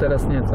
Teraz nie, co?